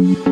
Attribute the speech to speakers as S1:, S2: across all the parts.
S1: Thank you.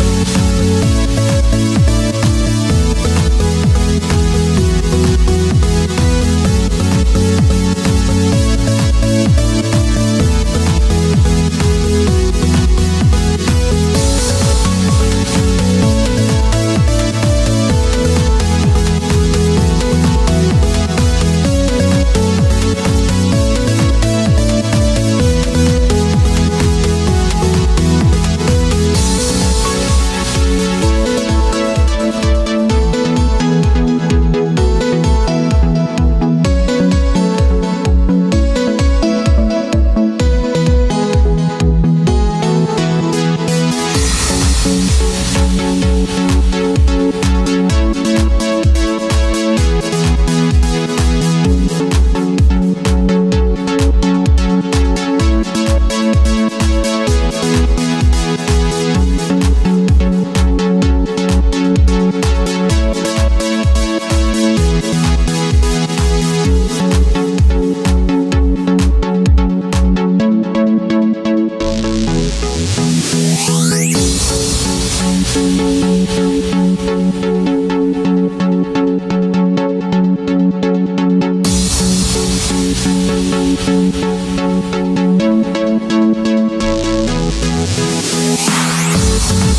S1: Música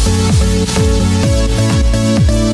S1: thank you